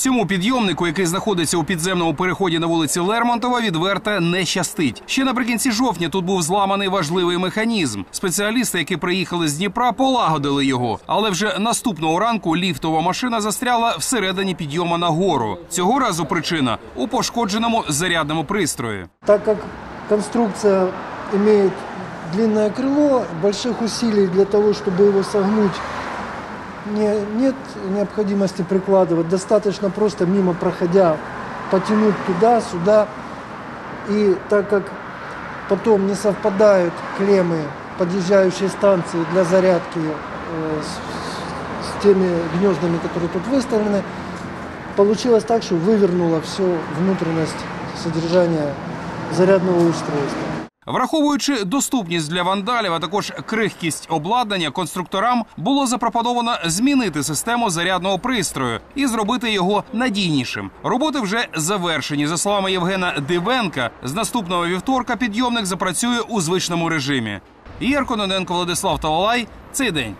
Цьому підйомнику, який знаходиться у підземному переході на вулиці Лермонтова, відверто не щастить. Ще наприкінці жовтня тут був зламаний важливий механізм. Спеціалісти, які приїхали з Дніпра, полагодили його. Але вже наступного ранку ліфтова машина застряла всередині підйома на гору. Цього разу причина у пошкодженому зарядному пристрої. Так как конструкция имеет длинное крыло, больших усилий для того, чтобы его согнуть, не, нет необходимости прикладывать. Достаточно просто мимо проходя потянуть туда-сюда. И так как потом не совпадают клеммы подъезжающей станции для зарядки э, с, с теми гнездами, которые тут выставлены, получилось так, что вывернуло всю внутренность содержания зарядного устройства. Враховуючи доступність для вандалів, а також крихкість обладнання, конструкторам було запропоновано змінити систему зарядного пристрою і зробити його надійнішим. Роботи вже завершені. За словами Євгена Дивенка, з наступного вівторка підйомник запрацює у звичному режимі. Ігор Кононенко, Владислав Тавалай. Цей день.